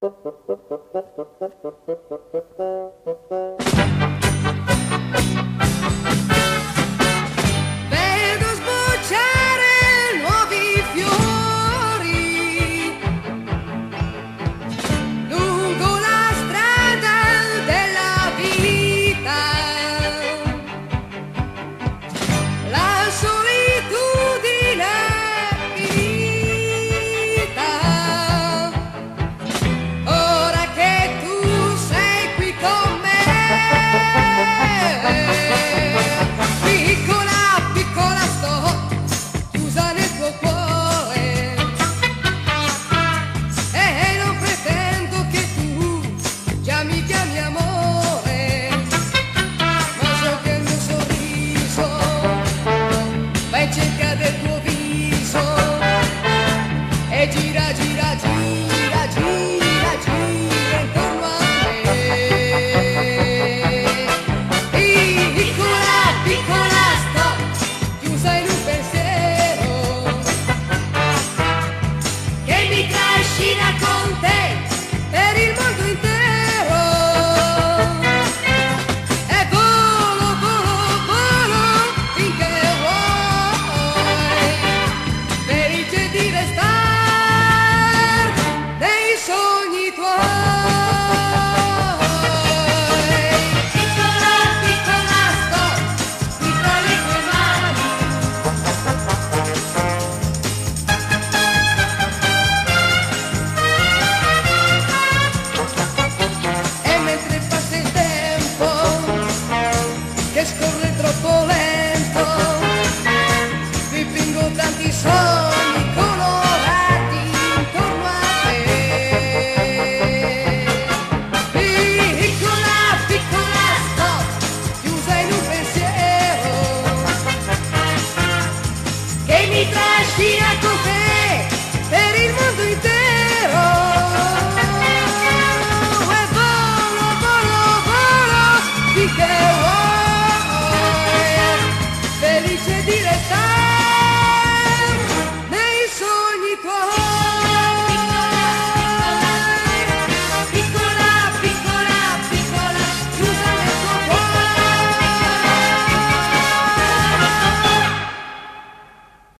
Vedo ir a.